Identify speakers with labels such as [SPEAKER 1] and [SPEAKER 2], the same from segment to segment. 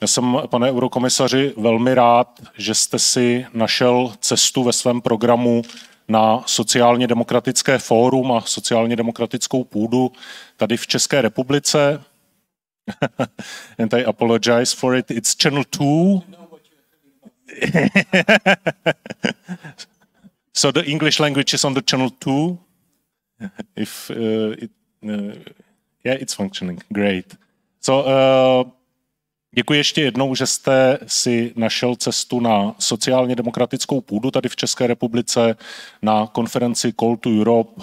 [SPEAKER 1] Já jsem, pane eurokomisaři, velmi rád, že jste si našel cestu ve svém programu na sociálně demokratické fórum a sociálně demokratickou půdu tady v České republice. And I apologize for it. It's channel 2. so the English language is on the channel 2. If uh, it, uh, yeah, it's functioning. Great. So uh, Děkuji ještě jednou, že jste si našel cestu na sociálně demokratickou půdu tady v České republice na konferenci Call to Europe,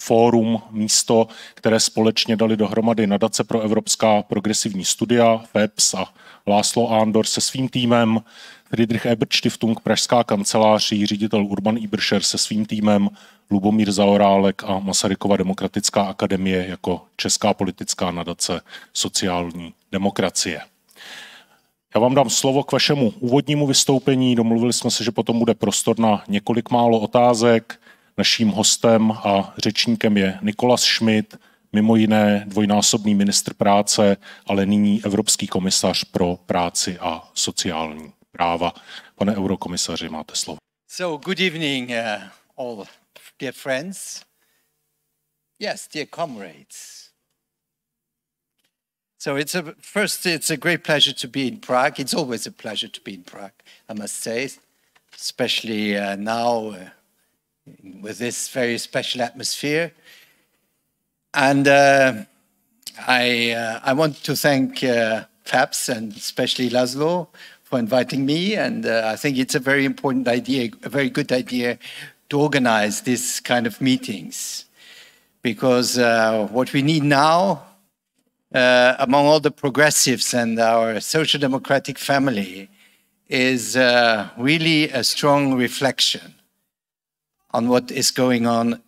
[SPEAKER 1] fórum, místo, které společně dali dohromady nadace pro evropská progresivní studia, FEPS a Láslo Andor se svým týmem, Friedrich Ebert Stiftung, Pražská kancelář, ředitel Urban Iberscher se svým týmem, Lubomír Zaorálek a Masarykova demokratická akademie jako Česká politická nadace sociální demokracie. Já vám dám slovo k vašemu úvodnímu vystoupení. Domluvili jsme se, že potom bude prostor na několik málo otázek. Naším hostem a řečníkem je Nikolas Schmidt, mimo jiné dvojnásobný ministr práce, ale nyní Evropský komisař pro práci a sociální práva. Pane eurokomisaři, máte slovo.
[SPEAKER 2] So, good evening, uh, all dear friends. Yes, dear comrades. So it's a first, it's a great pleasure to be in Prague. It's always a pleasure to be in Prague, I must say, especially uh, now uh, with this very special atmosphere. And uh, I, uh, I want to thank uh, FEPS and especially Laszlo for inviting me. And uh, I think it's a very important idea, a very good idea to organize this kind of meetings. Because what we need now uh, among all the progressives and our social democratic family is uh, really a strong reflection on what is going on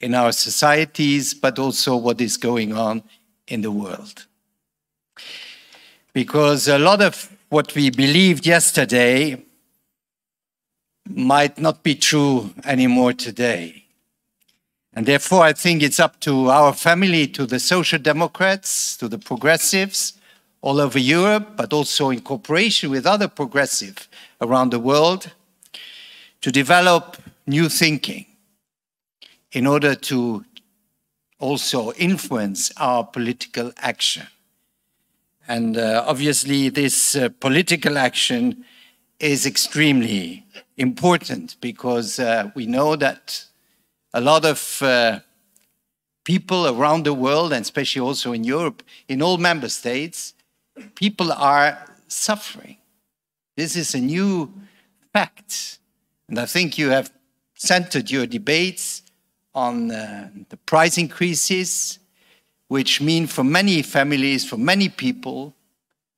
[SPEAKER 2] in our societies, but also what is going on in the world. Because a lot of what we believed yesterday might not be true anymore today. And therefore, I think it's up to our family, to the Social Democrats, to the progressives all over Europe, but also in cooperation with other progressives around the world, to develop new thinking in order to also influence our political action. And uh, obviously, this uh, political action is extremely important because uh, we know that a lot of uh, people around the world, and especially also in Europe, in all member states, people are suffering. This is a new fact. And I think you have centered your debates on uh, the price increases, which mean for many families, for many people,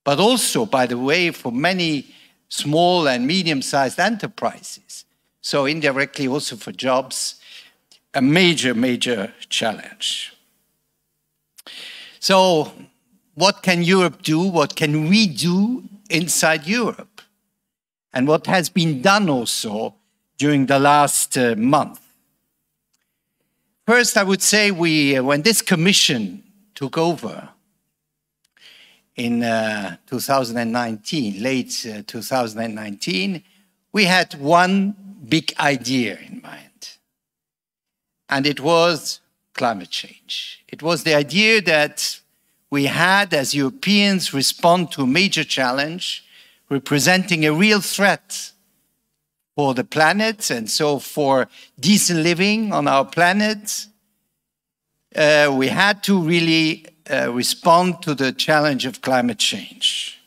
[SPEAKER 2] but also, by the way, for many small and medium sized enterprises. So, indirectly, also for jobs a major, major challenge. So, what can Europe do? What can we do inside Europe? And what has been done also during the last uh, month? First, I would say we, uh, when this commission took over in uh, 2019, late uh, 2019, we had one big idea in mind and it was climate change. It was the idea that we had, as Europeans, respond to a major challenge representing a real threat for the planet and so for decent living on our planet. Uh, we had to really uh, respond to the challenge of climate change.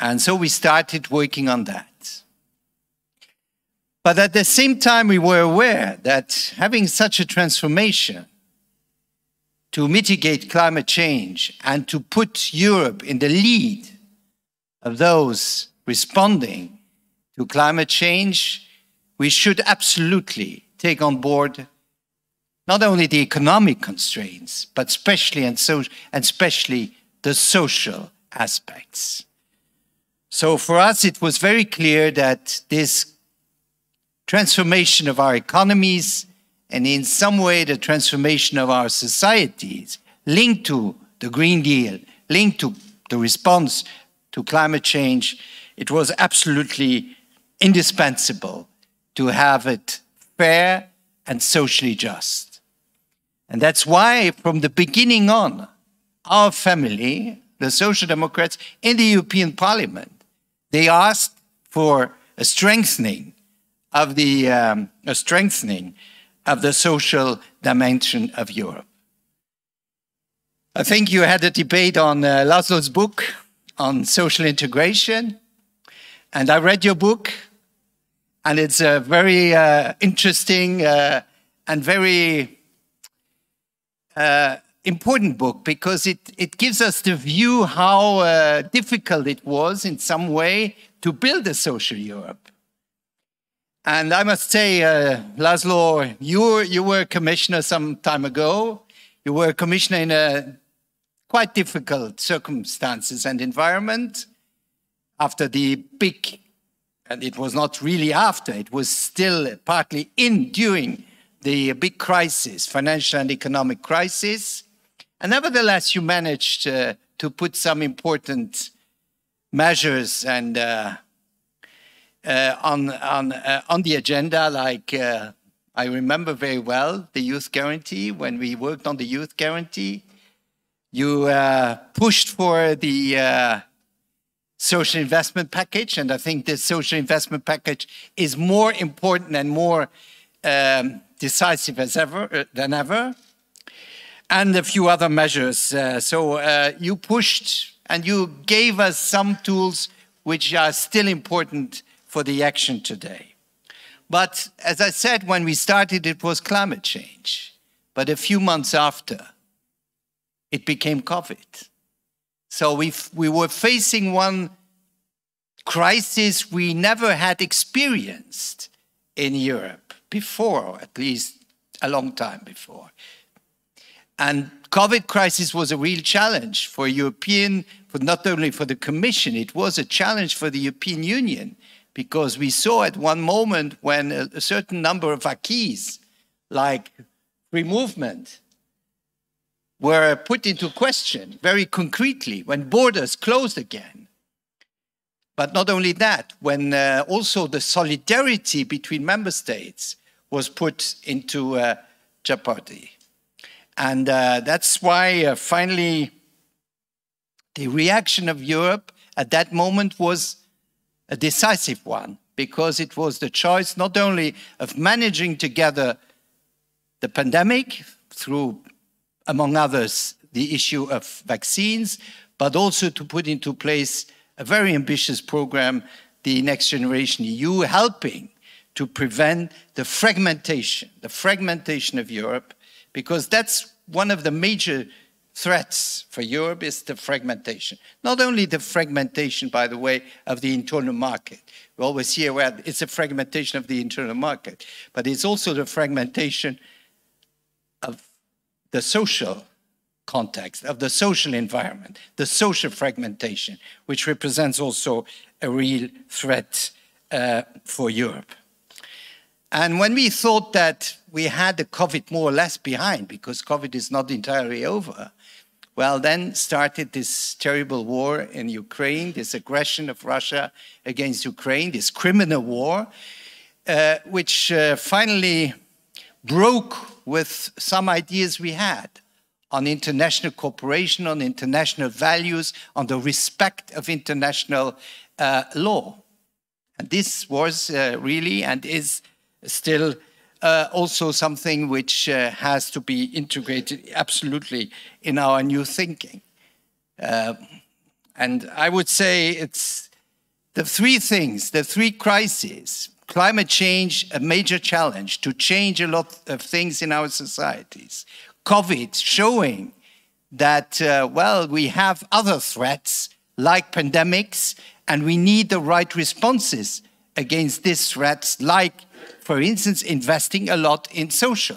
[SPEAKER 2] And so we started working on that. But at the same time, we were aware that having such a transformation to mitigate climate change and to put Europe in the lead of those responding to climate change, we should absolutely take on board not only the economic constraints, but especially and, so, and especially the social aspects. So for us, it was very clear that this transformation of our economies, and in some way the transformation of our societies linked to the Green Deal, linked to the response to climate change, it was absolutely indispensable to have it fair and socially just. And that's why, from the beginning on, our family, the Social Democrats in the European Parliament, they asked for a strengthening of the um, strengthening of the social dimension of Europe. I think you had a debate on uh, Laszlo's book on social integration, and I read your book, and it's a very uh, interesting uh, and very uh, important book because it, it gives us the view how uh, difficult it was in some way to build a social Europe. And I must say, uh, Laszlo, you, you were a commissioner some time ago. You were a commissioner in a quite difficult circumstances and environment after the big, and it was not really after, it was still partly in during the big crisis, financial and economic crisis. And nevertheless, you managed uh, to put some important measures and uh, uh, on on uh, on the agenda. Like uh, I remember very well the youth guarantee when we worked on the youth guarantee. You uh, pushed for the social investment package, and I think this social investment package is more important and more um, decisive as ever than ever and a few other measures. Uh, so uh, you pushed and you gave us some tools which are still important for the action today. But as I said, when we started, it was climate change. But a few months after, it became COVID. So we, we were facing one crisis we never had experienced in Europe before, at least a long time before. And COVID crisis was a real challenge for European, for not only for the Commission, it was a challenge for the European Union because we saw at one moment when a, a certain number of acquis, like free movement, were put into question very concretely when borders closed again. But not only that, when uh, also the solidarity between member states was put into uh, jeopardy. And uh, that's why uh, finally the reaction of Europe at that moment was a decisive one, because it was the choice not only of managing together the pandemic through, among others, the issue of vaccines, but also to put into place a very ambitious program, the Next Generation EU, helping to prevent the fragmentation, the fragmentation of Europe, because that's one of the major threats for Europe is the fragmentation. Not only the fragmentation, by the way, of the internal market. We always hear, it's a fragmentation of the internal market, but it's also the fragmentation of the social context, of the social environment, the social fragmentation, which represents also a real threat uh, for Europe. And when we thought that we had the COVID more or less behind, because COVID is not entirely over, well, then started this terrible war in Ukraine, this aggression of Russia against Ukraine, this criminal war, uh, which uh, finally broke with some ideas we had on international cooperation, on international values, on the respect of international uh, law. And this was uh, really and is still uh, also something which uh, has to be integrated absolutely in our new thinking. Uh, and I would say it's the three things, the three crises, climate change, a major challenge to change a lot of things in our societies. COVID showing that, uh, well, we have other threats like pandemics, and we need the right responses against these threats like for instance, investing a lot in social,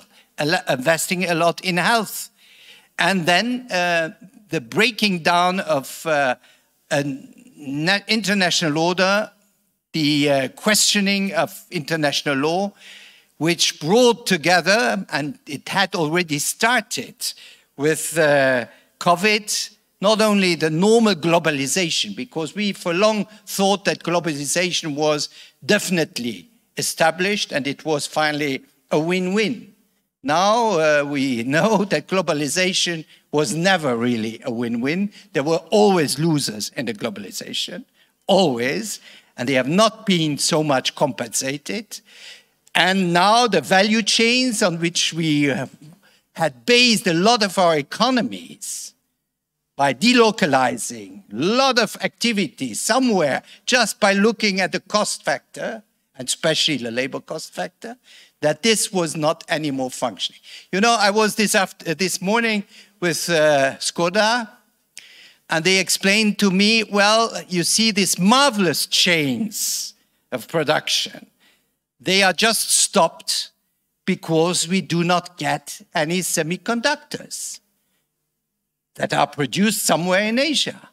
[SPEAKER 2] investing a lot in health. And then uh, the breaking down of uh, an international order, the uh, questioning of international law, which brought together, and it had already started with uh, COVID not only the normal globalization, because we for long thought that globalization was definitely established and it was finally a win-win. Now uh, we know that globalization was never really a win-win. There were always losers in the globalization, always, and they have not been so much compensated. And now the value chains on which we had based a lot of our economies by delocalizing a lot of activity somewhere just by looking at the cost factor, and especially the labor cost factor, that this was not anymore functioning. You know, I was this, after, this morning with uh, Skoda, and they explained to me, well, you see these marvelous chains of production they are just stopped because we do not get any semiconductors that are produced somewhere in Asia.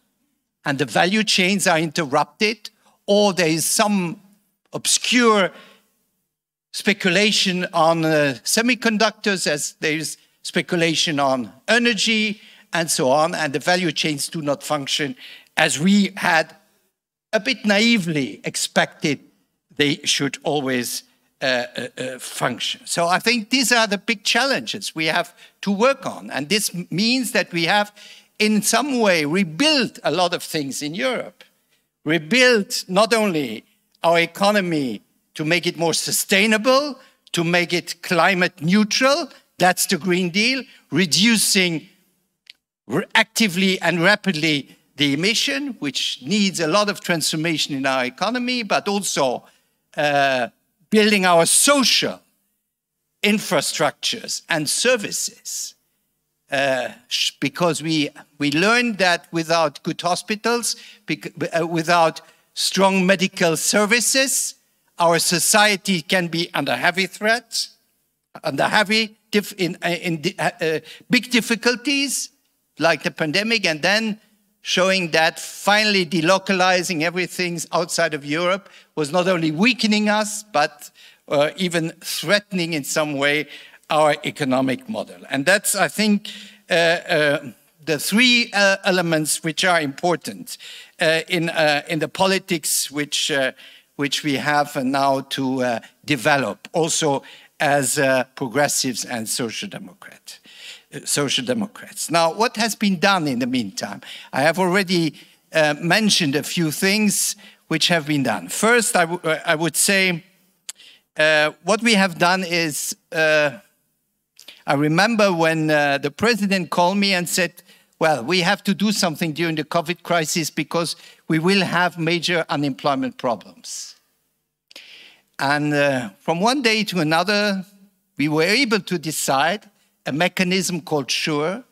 [SPEAKER 2] And the value chains are interrupted, or there is some obscure speculation on uh, semiconductors as there is speculation on energy and so on, and the value chains do not function as we had a bit naively expected they should always uh, uh, uh, function. So I think these are the big challenges we have to work on. And this means that we have, in some way, rebuilt a lot of things in Europe. Rebuilt not only our economy to make it more sustainable, to make it climate neutral, that's the Green Deal, reducing actively and rapidly the emission, which needs a lot of transformation in our economy, but also uh, building our social infrastructures and services. Uh, because we, we learned that without good hospitals, uh, without strong medical services, our society can be under heavy threat, under heavy, in, uh, in uh, uh, big difficulties like the pandemic, and then showing that finally delocalizing everything outside of Europe was not only weakening us, but uh, even threatening in some way our economic model. And that's, I think, uh, uh, the three uh, elements which are important uh, in, uh, in the politics which, which we have now to develop, also as progressives and social democrats social democrats. Now, what has been done in the meantime? I have already uh, mentioned a few things which have been done. First, I, I would say uh, what we have done is, uh, I remember when uh, the president called me and said, well, we have to do something during the COVID crisis because we will have major unemployment problems. And uh, from one day to another, we were able to decide a mechanism called SURE,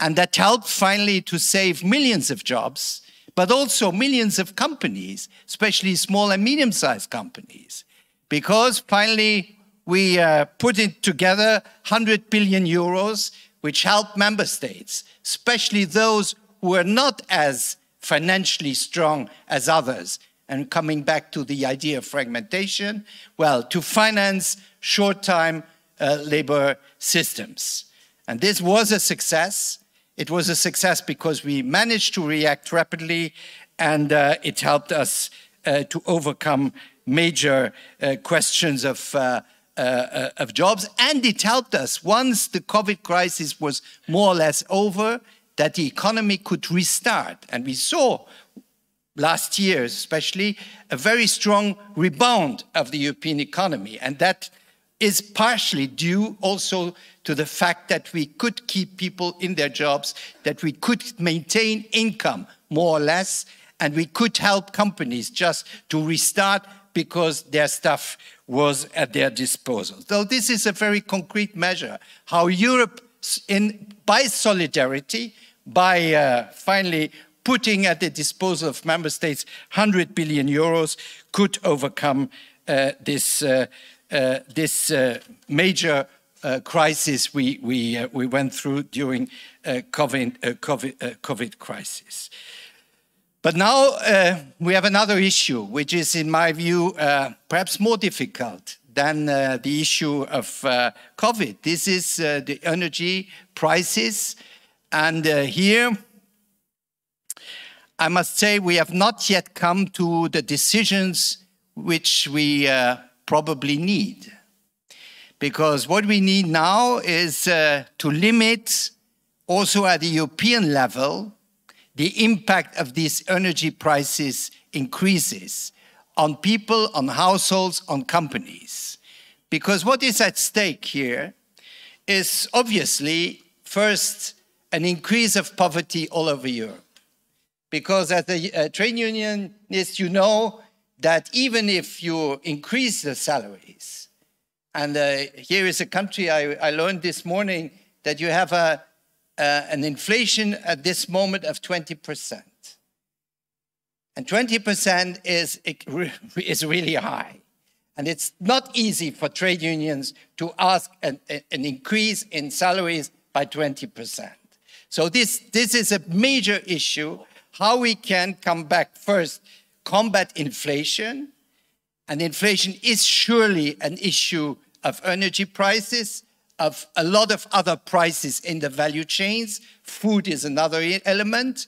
[SPEAKER 2] and that helped finally to save millions of jobs, but also millions of companies, especially small and medium sized companies, because finally we uh, put it together 100 billion euros, which helped member states, especially those who are not as financially strong as others. And coming back to the idea of fragmentation, well, to finance short time uh, labor systems. And this was a success. It was a success because we managed to react rapidly and uh, it helped us uh, to overcome major uh, questions of, uh, uh, of jobs. And it helped us, once the COVID crisis was more or less over, that the economy could restart. And we saw last year, especially, a very strong rebound of the European economy. And that is partially due also to the fact that we could keep people in their jobs, that we could maintain income more or less, and we could help companies just to restart because their stuff was at their disposal. So this is a very concrete measure, how Europe, in, by solidarity, by uh, finally putting at the disposal of member states 100 billion euros, could overcome uh, this uh, uh, this uh, major uh, crisis we, we, we went through during COVID, COVID, COVID crisis. But now we have another issue, which is, in my view, perhaps more difficult than uh, the issue of uh, COVID. This is uh, the energy prices. And here I must say we have not yet come to the decisions which we uh, probably need. Because what we need now is uh, to limit, also at the European level, the impact of these energy prices increases on people, on households, on companies. Because what is at stake here is obviously, first, an increase of poverty all over Europe. Because as a, a trade unionist, you know that even if you increase the salaries, and uh, here is a country I, I, learned this morning that you have a, uh, an inflation at this moment of 20%. And 20% is, is really high. And it's not easy for trade unions to ask an, an increase in salaries by 20%. So this, this is a major issue, how we can come back first, combat inflation. And inflation is surely an issue of energy prices, of a lot of other prices in the value chains. Food is another element.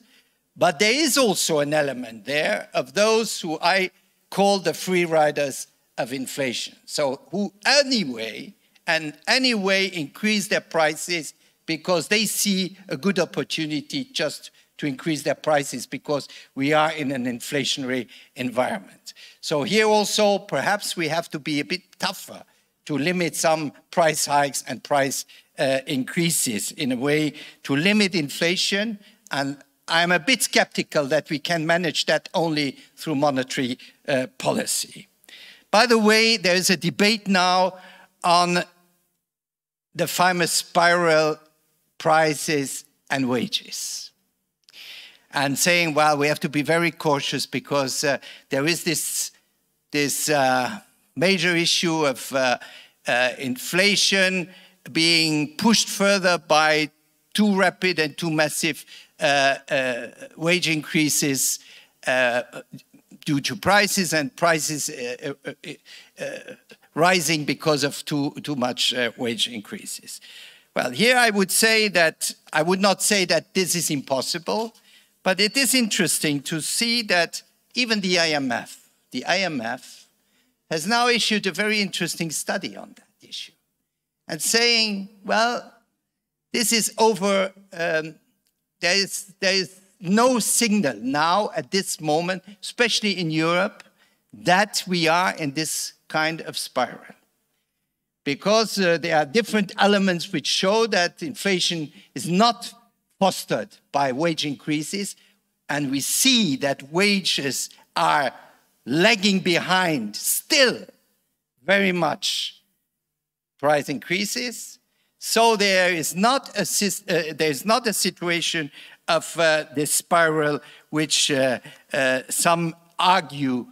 [SPEAKER 2] But there is also an element there of those who I call the free riders of inflation. So who anyway and anyway increase their prices because they see a good opportunity just to increase their prices because we are in an inflationary environment. So here also, perhaps we have to be a bit tougher to limit some price hikes and price uh, increases in a way to limit inflation. And I'm a bit skeptical that we can manage that only through monetary uh, policy. By the way, there is a debate now on the famous spiral prices and wages. And saying, well, we have to be very cautious because uh, there is this, this uh, major issue of uh, uh inflation being pushed further by too rapid and too massive uh, uh, wage increases due to prices and prices uh, uh, uh, rising because of too, too much wage increases. Well, here I would say that I would not say that this is impossible, but it is interesting to see that even the IMF, the IMF has now issued a very interesting study on that issue and saying, well, this is over, um, there, is, there is no signal now at this moment, especially in Europe, that we are in this kind of spiral. Because uh, there are different elements which show that inflation is not fostered by wage increases, and we see that wages are lagging behind still very much price increases. So there is not a, uh, there is not a situation of uh, this spiral, which uh, uh, some argue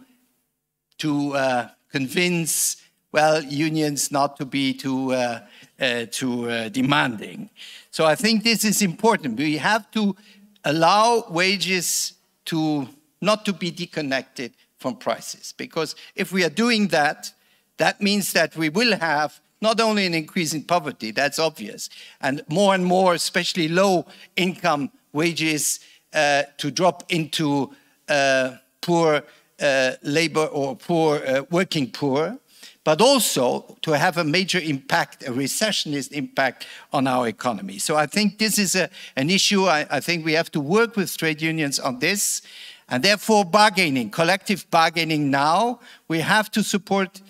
[SPEAKER 2] to uh, convince, well, unions not to be too, uh, too demanding. So I think this is important. We have to allow wages to not to be disconnected from prices, because if we are doing that, that means that we will have not only an increase in poverty, that's obvious, and more and more, especially low income wages uh, to drop into uh, poor uh, labor or poor uh, working poor, but also to have a major impact, a recessionist impact on our economy. So I think this is a, an issue. I, I think we have to work with trade unions on this. And therefore, bargaining, collective bargaining now, we have to support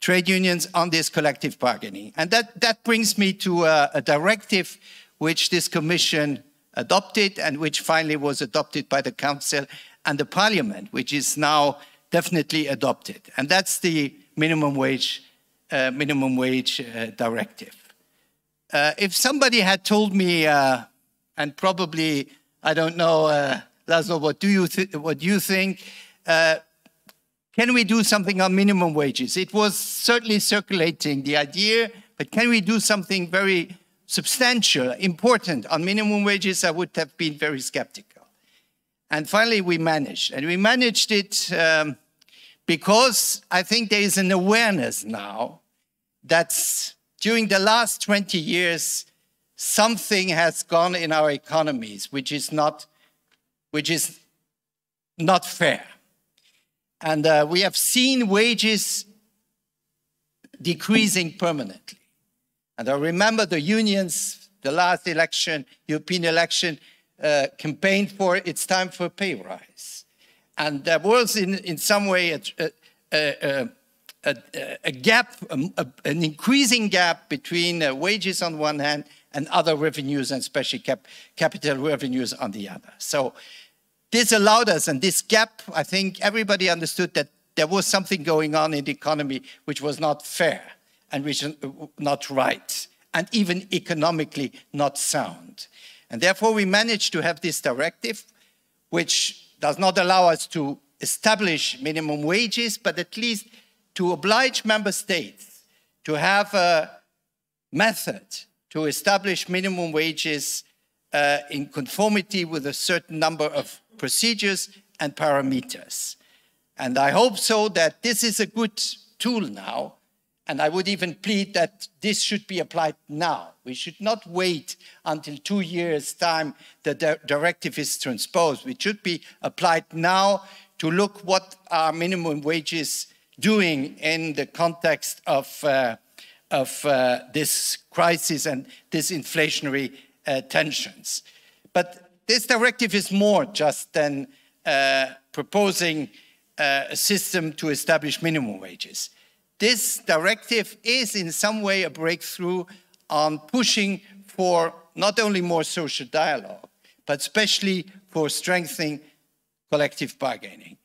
[SPEAKER 2] trade unions on this collective bargaining. And that, that brings me to a, a directive which this commission adopted and which finally was adopted by the Council and the Parliament, which is now definitely adopted. And that's the minimum wage, uh, minimum wage uh, directive. Uh, if somebody had told me, uh, and probably, I don't know, uh, Laszlo, what do you, what you think? Uh, can we do something on minimum wages? It was certainly circulating the idea, but can we do something very substantial, important on minimum wages, I would have been very skeptical. And finally, we managed. And we managed it um, because I think there is an awareness now that during the last 20 years, something has gone in our economies which is not, which is not fair. And uh, we have seen wages decreasing permanently. And I remember the unions, the last election, European election, uh, campaigned for it's time for pay rise. And there was, in, in some way, a, a, a, a gap, an increasing gap between uh, wages on one hand and other revenues, and especially cap capital revenues on the other. So this allowed us, and this gap, I think everybody understood that there was something going on in the economy which was not fair and which not right, and even economically not sound. And therefore, we managed to have this directive, which does not allow us to establish minimum wages, but at least to oblige member states to have a method to establish minimum wages uh, in conformity with a certain number of procedures and parameters. And I hope so that this is a good tool now. And I would even plead that this should be applied now. We should not wait until two years' time the directive is transposed. It should be applied now to look what are minimum wages doing in the context of, uh, of uh, this crisis and this inflationary uh, tensions. But this directive is more just than uh, proposing uh, a system to establish minimum wages. This directive is in some way a breakthrough on pushing for not only more social dialogue, but especially for strengthening collective bargaining.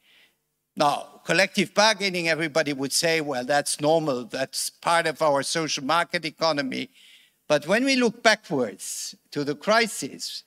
[SPEAKER 2] Now, collective bargaining, everybody would say, well, that's normal, that's part of our social market economy. But when we look backwards to the crisis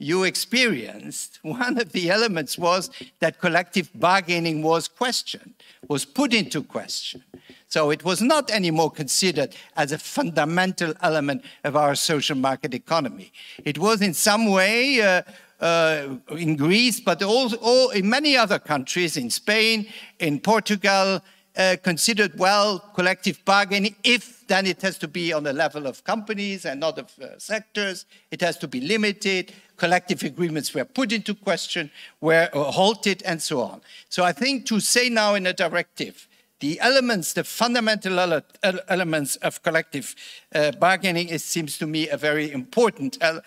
[SPEAKER 2] you experienced, one of the elements was that collective bargaining was questioned, was put into question. So it was not anymore considered as a fundamental element of our social market economy. It was in some way uh, uh, in Greece, but also in many other countries, in Spain, in Portugal, uh, considered well collective bargaining if then it has to be on the level of companies and not of uh, sectors. It has to be limited. Collective agreements were put into question, were uh, halted, and so on. So I think to say now in a directive, the elements, the fundamental ele elements of collective uh, bargaining, it seems to me a very important uh,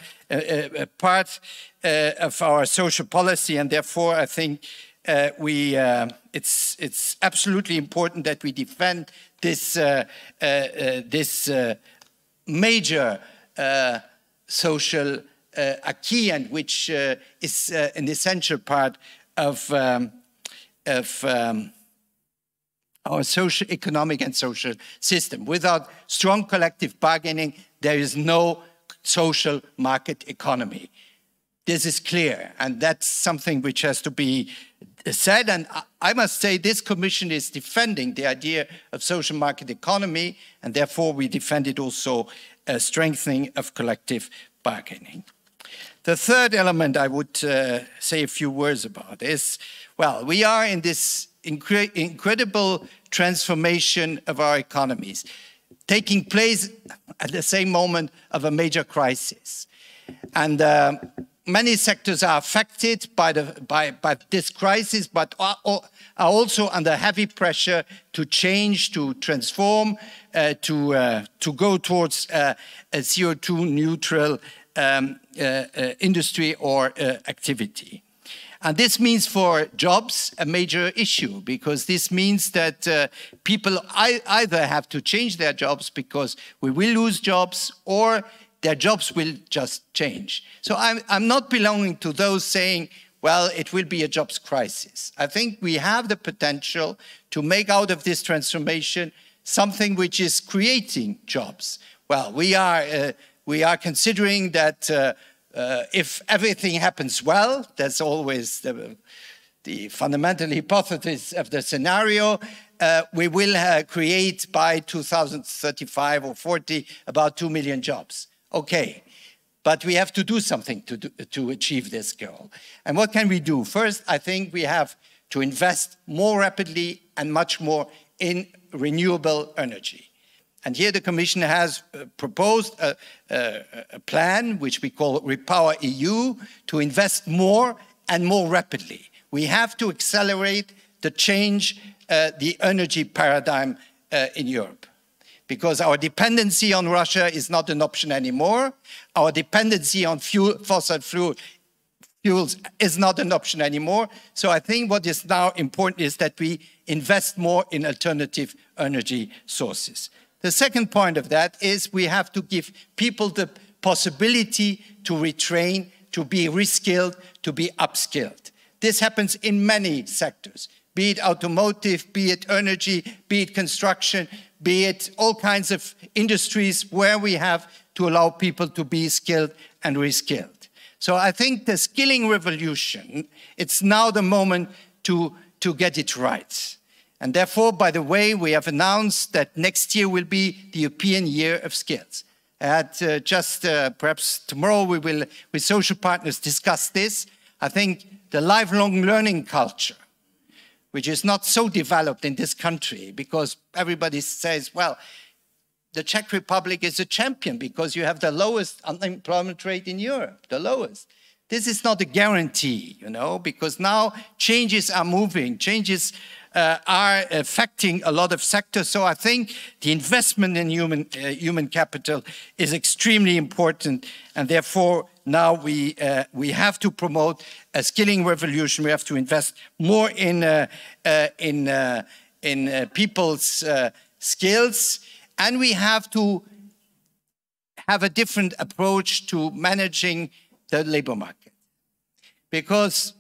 [SPEAKER 2] part of our social policy, and therefore I think uh, we, uh, it's, it's absolutely important that we defend this, uh, uh, uh this uh, major social acquis and which is an essential part of, um, of um, our social, economic and social system. Without strong collective bargaining, there is no social market economy. This is clear, and that's something which has to be said, and I must say this commission is defending the idea of social market economy, and therefore we defended also a strengthening of collective bargaining. The third element I would uh, say a few words about is, well, we are in this incre incredible transformation of our economies, taking place at the same moment of a major crisis. And uh, many sectors are affected by, the, by, by this crisis, but are, are, also under heavy pressure to change, to transform, uh, to, uh, to go towards uh, a CO2 neutral um, uh, uh, industry or uh, activity. And this means for jobs a major issue because this means that uh, people either have to change their jobs because we will lose jobs or their jobs will just change. So I'm, I'm not belonging to those saying, well, it will be a jobs crisis. I think we have the potential to make out of this transformation something which is creating jobs. Well, we are, uh, we are considering that uh, uh, if everything happens well, that's always the, the fundamental hypothesis of the scenario, uh, we will uh, create by 2035 or 40 about 2 million jobs. Okay, but we have to do something to, do, to achieve this goal. And what can we do? First, I think we have to invest more rapidly and much more in renewable energy. And here the Commission has uh, proposed a, a, a, plan which we call Repower EU to invest more and more rapidly. we have to accelerate the change, uh, the energy paradigm uh, in Europe. Because our dependency on Russia is not an option anymore. Our dependency on fuel, fossil fuel, fuels is not an option anymore. So I think what is now important is that we invest more in alternative energy sources. The second point of that is we have to give people the possibility to retrain, to be reskilled, to be upskilled. This happens in many sectors, be it automotive, be it energy, be it construction, be it all kinds of industries where we have to allow people to be skilled and reskilled. So I think the skilling revolution, it's now the moment to, to get it right. And therefore, by the way, we have announced that next year will be the European Year of Skills. At uh, just uh, perhaps tomorrow we will, with social partners, discuss this. I think the lifelong learning culture, which is not so developed in this country because everybody says, well, the Czech Republic is a champion because you have the lowest unemployment rate in Europe, the lowest. This is not a guarantee, you know, because now changes are moving, changes uh, are affecting a lot of sectors. So I think the investment in human, uh, human capital is extremely important. And therefore, now we, uh, we have to promote a skilling revolution. We have to invest more in, uh, uh, in, uh, in people's skills and we have to have a different approach to managing the labor market. Because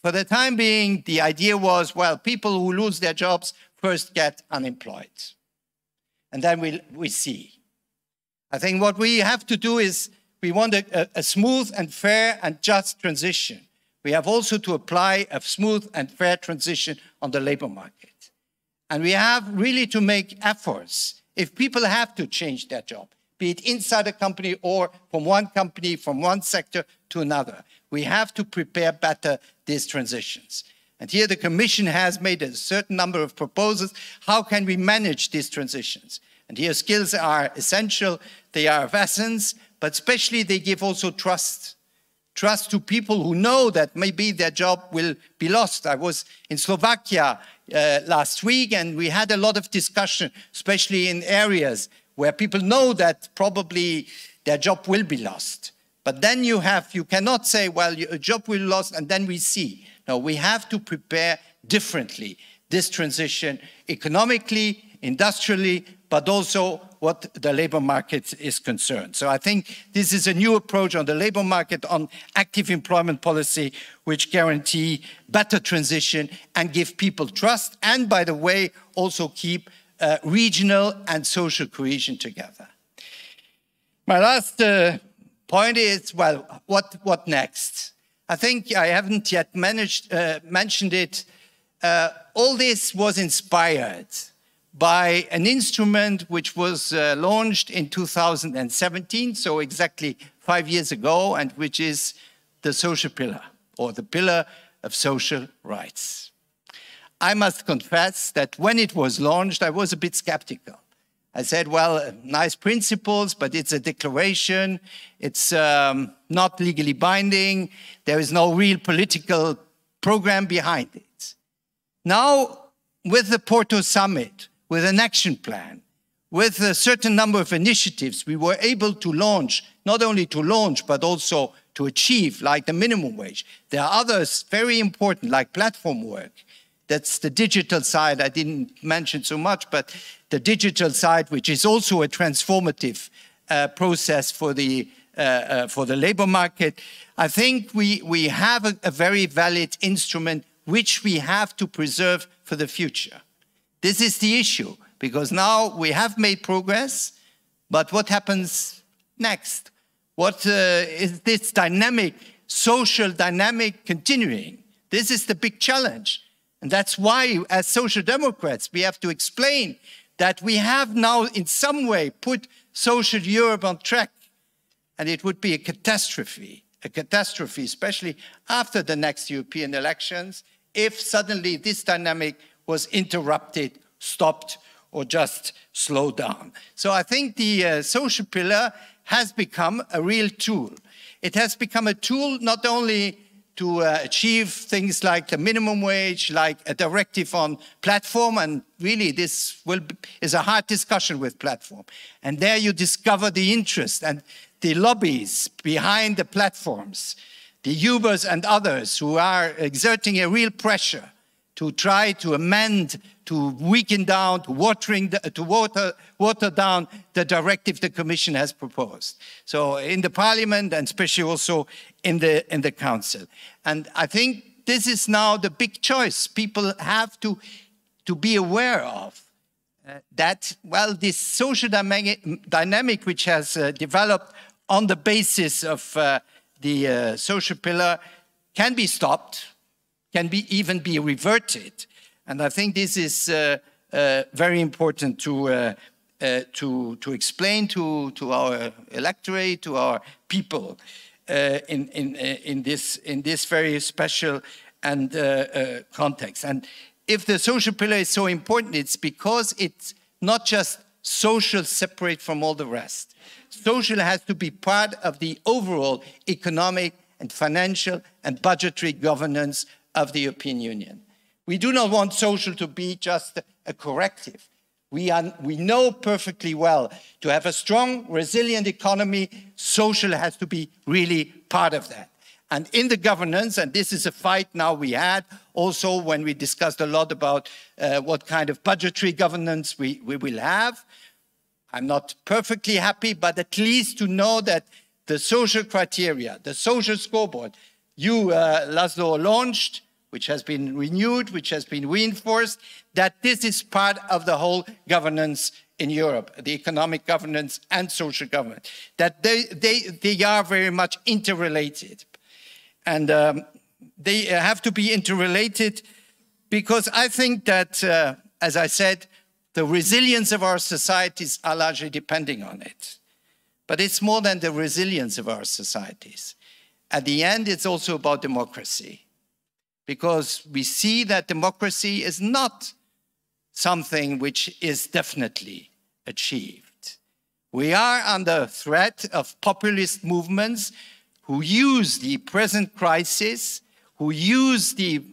[SPEAKER 2] for the time being, the idea was, well, people who lose their jobs first get unemployed. And then we, we see. I think what we have to do is we want a, a smooth and fair and just transition. We have also to apply a smooth and fair transition on the labor market. And we have really to make efforts if people have to change their job, be it inside a company or from one company, from one sector to another, we have to prepare better these transitions. And here the Commission has made a certain number of proposals. How can we manage these transitions? And here skills are essential, they are of essence, but especially they give also trust. Trust to people who know that maybe their job will be lost. I was in Slovakia uh, last week, and we had a lot of discussion, especially in areas where people know that probably their job will be lost. But then you have, you cannot say, well, your job will be lost, and then we see. No, we have to prepare differently this transition economically, industrially, but also what the labor market is concerned. So I think this is a new approach on the labor market on active employment policy, which guarantee better transition and give people trust. And by the way, also keep uh, regional and social cohesion together. My last uh, point is, well, what, what next? I think I haven't yet managed, uh, mentioned it. Uh, all this was inspired by an instrument which was uh, launched in 2017, so exactly five years ago, and which is the social pillar, or the pillar of social rights. I must confess that when it was launched, I was a bit skeptical. I said, well, nice principles, but it's a declaration. It's um, not legally binding. There is no real political program behind it. Now, with the Porto summit, with an action plan, with a certain number of initiatives, we were able to launch, not only to launch, but also to achieve, like the minimum wage. There are others very important, like platform work. That's the digital side I didn't mention so much, but the digital side, which is also a transformative uh, process for the, uh, uh, for the labor market. I think we, we have a, a very valid instrument which we have to preserve for the future. This is the issue, because now we have made progress, but what happens next? What uh, is this dynamic, social dynamic continuing? This is the big challenge. And that's why, as social democrats, we have to explain that we have now, in some way, put social Europe on track. And it would be a catastrophe, a catastrophe, especially after the next European elections, if suddenly this dynamic was interrupted, stopped, or just slowed down. So I think the uh, social pillar has become a real tool. It has become a tool not only to uh, achieve things like the minimum wage, like a directive on platform. And really, this will be, is a hard discussion with platform. And there you discover the interest and the lobbies behind the platforms, the Ubers and others who are exerting a real pressure to try to amend, to weaken down, to, watering the, to water, water down the directive the Commission has proposed. So in the Parliament and especially also in the, in the Council. And I think this is now the big choice people have to, to be aware of. Uh, that, well, this social dynamic which has uh, developed on the basis of uh, the uh, social pillar can be stopped can be even be reverted. And I think this is uh, uh, very important to, uh, uh to, to explain to, to our electorate, to our people uh, in, in, in, this, in this very special and context. And if the social pillar is so important, it's because it's not just social separate from all the rest. Social has to be part of the overall economic and financial and budgetary governance of the European Union. We do not want social to be just a corrective. We, are, we know perfectly well to have a strong, resilient economy, social has to be really part of that. And in the governance, and this is a fight now we had also when we discussed a lot about uh, what kind of budgetary governance we, we will have. I'm not perfectly happy, but at least to know that the social criteria, the social scoreboard you, uh, László, launched which has been renewed, which has been reinforced, that this is part of the whole governance in Europe, the economic governance and social governance, that they, they, they are very much interrelated. And um, they have to be interrelated because I think that, uh, as I said, the resilience of our societies are largely depending on it. But it's more than the resilience of our societies. At the end, it's also about democracy because we see that democracy is not something which is definitely achieved. We are under threat of populist movements who use the present crisis, who use the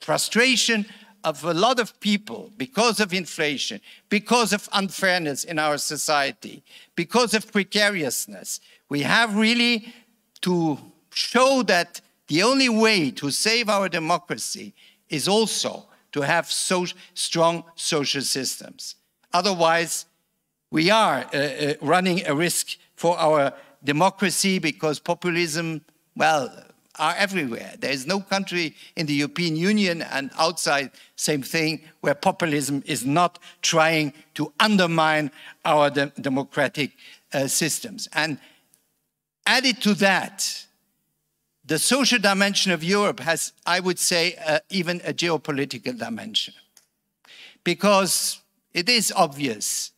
[SPEAKER 2] frustration of a lot of people because of inflation, because of unfairness in our society, because of precariousness. We have really to show that the only way to save our democracy is also to have so strong social systems. Otherwise, we are uh, uh, running a risk for our democracy because populism, well, are everywhere. There is no country in the European Union and outside, same thing, where populism is not trying to undermine our de democratic uh, systems. And added to that, the social dimension of Europe has, I would say, uh, even a geopolitical dimension. Because it is obvious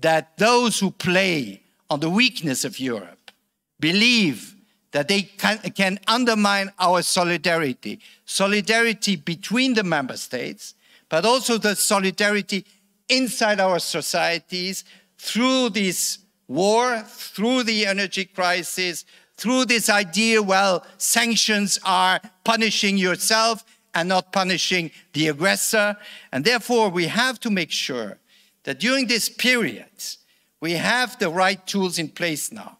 [SPEAKER 2] that those who play on the weakness of Europe believe that they can, can undermine our solidarity, solidarity between the member states, but also the solidarity inside our societies through this war, through the energy crisis, through this idea, well, sanctions are punishing yourself and not punishing the aggressor. And therefore, we have to make sure that during this period, we have the right tools in place now.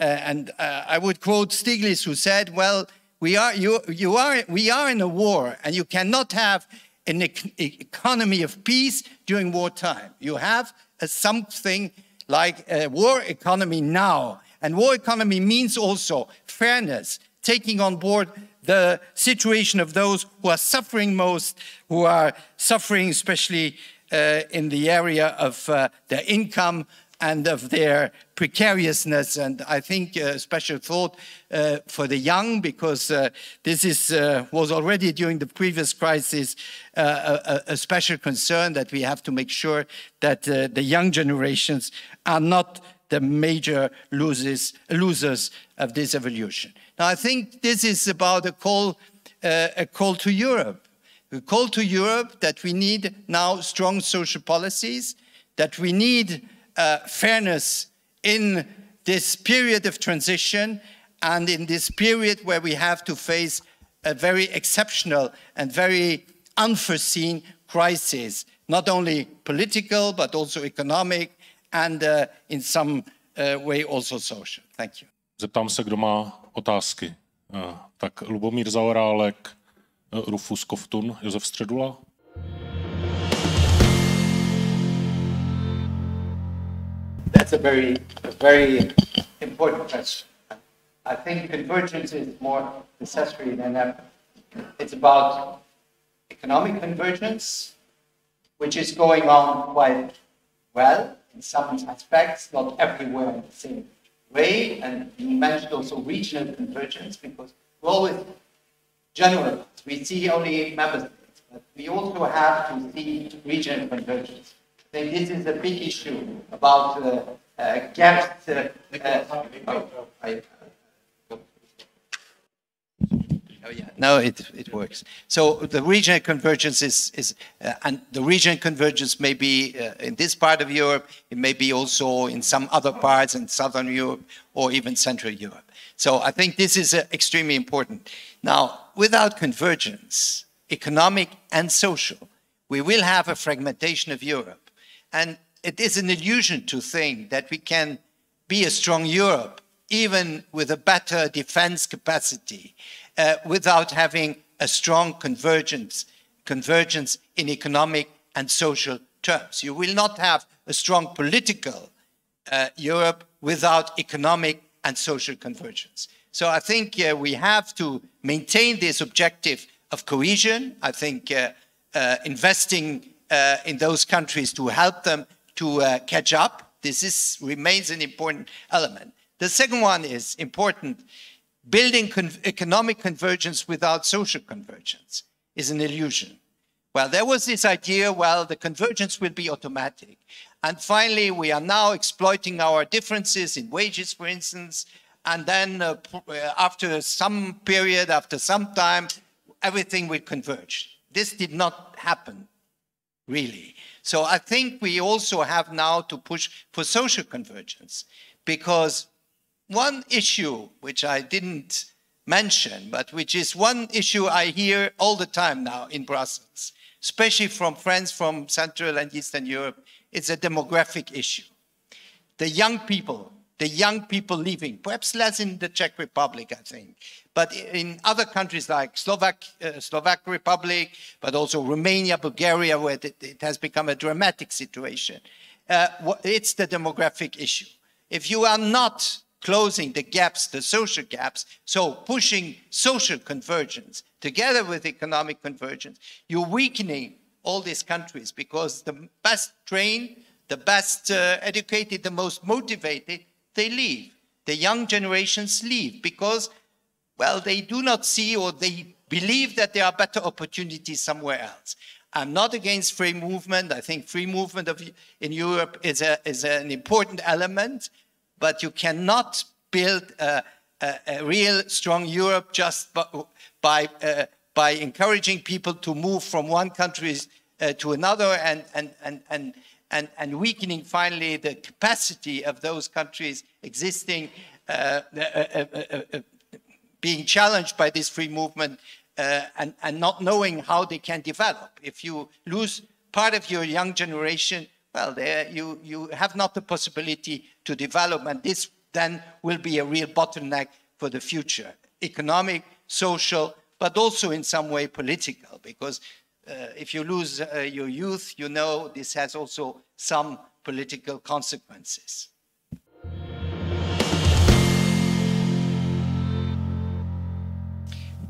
[SPEAKER 2] Uh, and uh, I would quote Stiglitz, who said, well, we are, you, you are, we are in a war, and you cannot have an economy of peace during wartime. You have a, something like a war economy now. And war economy means also fairness, taking on board the situation of those who are suffering most, who are suffering especially uh, in the area of uh, their income and of their precariousness. And I think a uh, special thought uh, for the young, because uh, this is, uh, was already during the previous crisis uh, a, a, special concern that we have to make sure that uh, the young generations are not the major losers, losers of this evolution. Now, I think this is about a call, uh, a call to Europe, a call to Europe that we need now strong social policies, that we need uh, fairness in this period of transition and in this period where we have to face a very exceptional and very unforeseen crisis, not only political, but also economic, and uh, in some uh, way also social. Thank you.
[SPEAKER 1] Zeptám se, kdo má otázky. Uh, tak Lubomír Zaorálek, Rufus Koftun, Josef Středula.
[SPEAKER 2] That's a very, a very important question. I think convergence is more necessary than ever. It's about economic convergence, which is going on quite well in some aspects, not everywhere in the same way. And you mentioned also regional convergence because we always generalize. We see only member states, but we also have to see regional convergence. I think this is a big issue about uh, uh, gaps. Uh, uh, oh, I, Oh, yeah. No, it, it works. So the regional convergence is, is uh, and the regional convergence may be uh, in this part of Europe, it may be also in some other parts in Southern Europe or even Central Europe. So I think this is uh, extremely important. Now, without convergence, economic and social, we will have a fragmentation of Europe. And it is an illusion to think that we can be a strong Europe even with a better defense capacity uh, without having a strong convergence, convergence in economic and social terms. You will not have a strong political uh, Europe without economic and social convergence. So I think uh, we have to maintain this objective of cohesion. I think uh, uh, investing uh, in those countries to help them to catch up. This is, remains an important element. The second one is important building con economic convergence without social convergence is an illusion. Well, there was this idea, well, the convergence will be automatic. And finally, we are now exploiting our differences in wages, for instance, and then uh, uh after some period, after some time, everything will converge. This did not happen, really. So I think we also have now to push for social convergence because one issue which I didn't mention, but which is one issue I hear all the time now in Brussels, especially from friends from Central and Eastern Europe, it's a demographic issue. The young people, the young people leaving, perhaps less in the Czech Republic, I think, but in other countries like Slovak, uh, Slovak Republic, but also Romania, Bulgaria, where it, it has become a dramatic situation, uh, it's the demographic issue. If you are not closing the gaps, the social gaps, so pushing social convergence together with economic convergence, you're weakening all these countries because the best trained, the best uh, educated, the most motivated, they leave. The young generations leave because, well, they do not see or they believe that there are better opportunities somewhere else. I'm not against free movement. I think free movement of, in Europe is, a, is an important element but you cannot build a, a, a real strong Europe just by, uh, by encouraging people to move from one country uh, to another and, and, and, and, and, and weakening finally the capacity of those countries existing, uh, uh, uh, uh being challenged by this free movement and, and not knowing how they can develop. If you lose part of your young generation, well, there you, you have not the possibility to develop, and this then will be a real bottleneck for the future, economic, social, but also in some way political, because uh, if you lose uh, your youth, you know this has also some political consequences.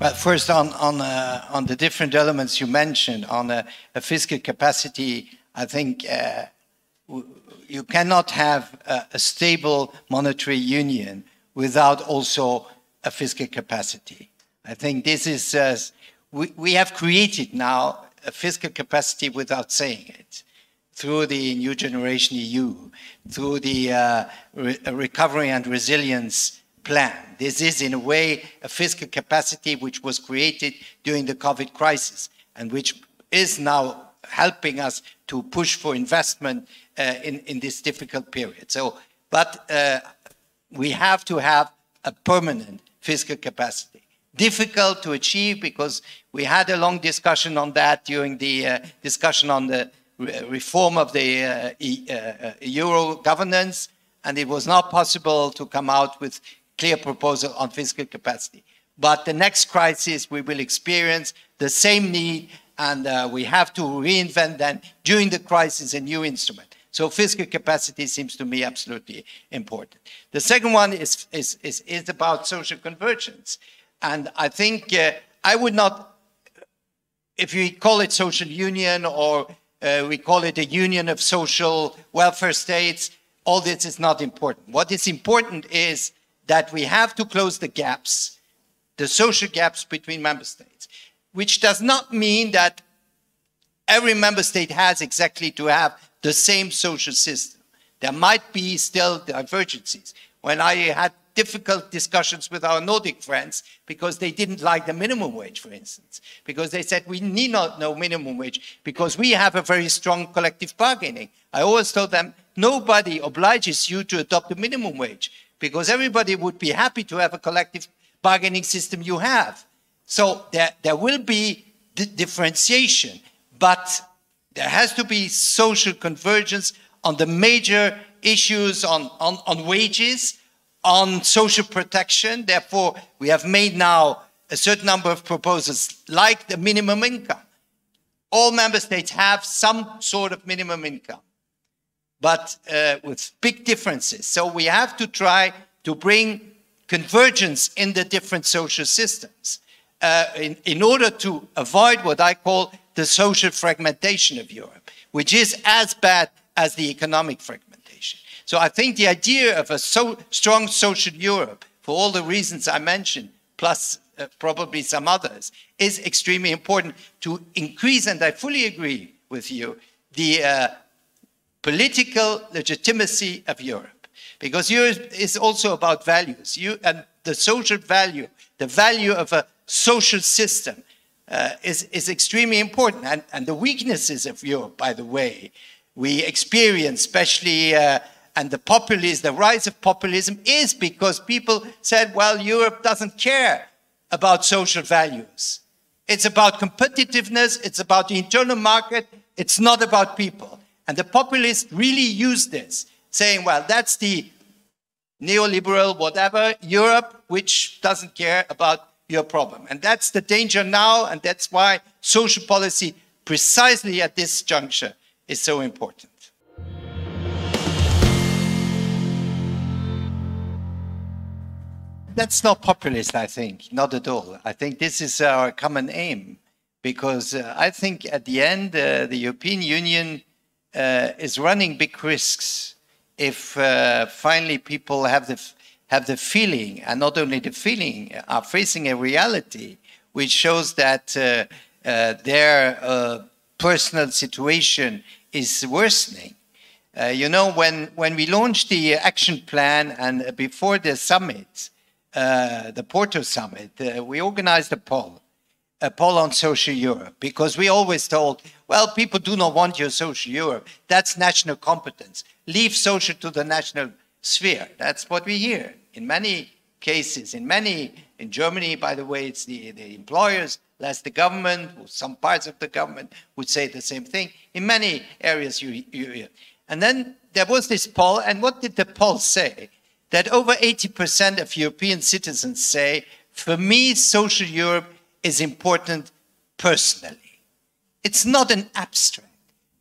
[SPEAKER 2] Well, first on, on, uh, on the different elements you mentioned, on a, a fiscal capacity I think uh, you cannot have a, a, stable monetary union without also a fiscal capacity. I think this is, uh, we, we have created now a fiscal capacity without saying it through the New Generation EU, through the uh, re Recovery and Resilience Plan. This is, in a way, a fiscal capacity which was created during the COVID crisis and which is now helping us to push for investment uh, in, in this difficult period. So, but uh, we have to have a permanent fiscal capacity. difficult to achieve because we had a long discussion on that during the uh, discussion on the re reform of the uh, e uh, euro governance, and it was not possible to come out with clear proposal on fiscal capacity. But the next crisis, we will experience the same need, and uh, we have to reinvent then during the crisis a new instrument. So fiscal capacity seems to me absolutely important. The second one is, is, is, is about social convergence. And I think uh, I would not, if we call it social union or uh, we call it a union of social welfare states, all this is not important. What is important is that we have to close the gaps, the social gaps between member states, which does not mean that every member state has exactly to have the same social system. There might be still divergences. When I had difficult discussions with our Nordic friends because they didn't like the minimum wage, for instance, because they said we need not know minimum wage because we have a very strong collective bargaining. I always told them nobody obliges you to adopt a minimum wage because everybody would be happy to have a collective bargaining system you have. So there, there will be differentiation, but there has to be social convergence on the major issues on, on, on wages on social protection. Therefore, we have made now a certain number of proposals, like the minimum income. All member states have some sort of minimum income, but uh, with big differences. So we have to try to bring convergence in the different social systems uh, in, in order to avoid what I call the social fragmentation of Europe, which is as bad as the economic fragmentation. So I think the idea of a so strong social Europe, for all the reasons I mentioned, plus uh, probably some others, is extremely important to increase, and I fully agree with you, the uh, political legitimacy of Europe. Because Europe is also about values, you, and the social value, the value of a social system uh, is, is extremely important. And, and the weaknesses of Europe, by the way, we experience, especially uh, and the populism, the rise of populism is because people said, well, Europe doesn't care about social values. It's about competitiveness, it's about the internal market, it's not about people. And the populists really use this, saying, well, that's the neoliberal, whatever, Europe, which doesn't care about your problem. And that's the danger now, and that's why social policy, precisely at this juncture, is so important. that's not populist, I think, not at all. I think this is our common aim because uh, I think at the end, uh, the European Union uh, is running big risks if uh, finally people have the, have the feeling, and not only the feeling, are facing a reality which shows that uh, uh, their personal situation is worsening. you know, when, when we launched the action plan and before the summit, uh, the Porto Summit, uh, we organized a poll, a poll on social Europe, because we always told, well, people do not want your social Europe. That's national competence. Leave social to the national sphere. That's what we hear in many cases. In many, in Germany, by the way, it's the, the employers, less the government, some parts of the government would say the same thing. In many areas, you, you, and then there was this poll, and what did the poll say? that over 80% of European citizens say, for me, social Europe is important personally. It's not an abstract.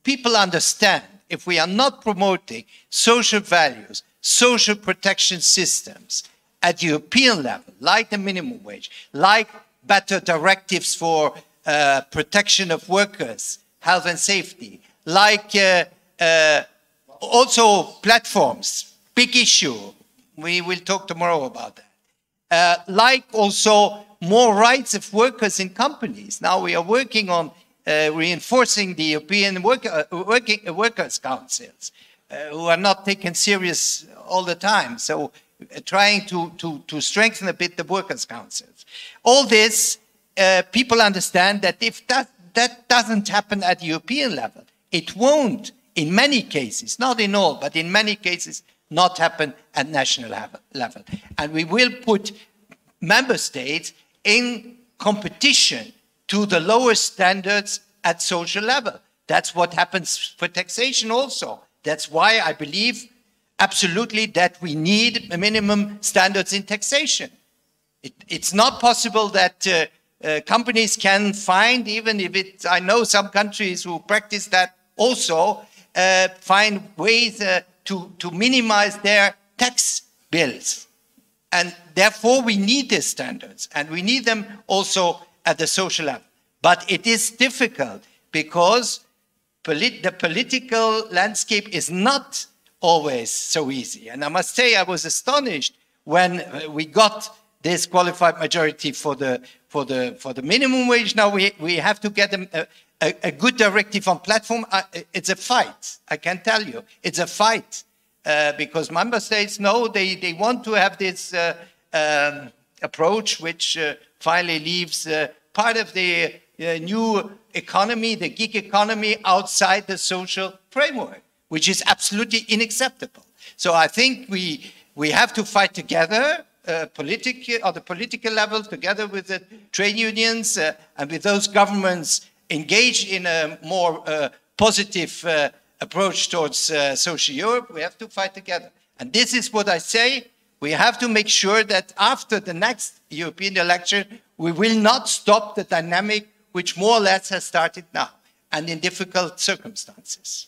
[SPEAKER 2] People understand if we are not promoting social values, social protection systems at European level, like the minimum wage, like better directives for uh, protection of workers, health and safety, like uh, uh, also platforms, big issue, we will talk tomorrow about that. Uh, like also more rights of workers in companies. Now we are working on uh, reinforcing the European uh, working, workers' councils, who are not taken serious all the time. So uh, trying to, to, to strengthen a bit the workers' councils. All this, people understand that if that, that doesn't happen at European level, it won't in many cases, not in all, but in many cases, not happen at national level. And we will put member states in competition to the lowest standards at social level. That's what happens for taxation also. That's why I believe absolutely that we need minimum standards in taxation. It, it's not possible that uh, uh, companies can find, even if it, I know some countries who practice that also, uh, find ways uh, to, to minimize their tax bills. And therefore, we need these standards, and we need them also at the social level. But it is difficult because polit the political landscape is not always so easy. And I must say, I was astonished when we got this qualified majority for the for the for the minimum wage. Now we we have to get a, a, a good directive on platform. Uh, it's a fight. I can tell you, it's a fight uh, because member states know they they want to have this uh, um, approach, which uh, finally leaves uh, part of the new economy, the gig economy, outside the social framework, which is absolutely unacceptable. So I think we we have to fight together uh, politic, on the political level, together with the trade unions uh, and with those governments engaged in a more uh, positive uh, approach towards uh, social Europe, we have to fight together. And this is what I say. We have to make sure that after the next European election, we will not stop the dynamic which more or less has started now and in difficult circumstances.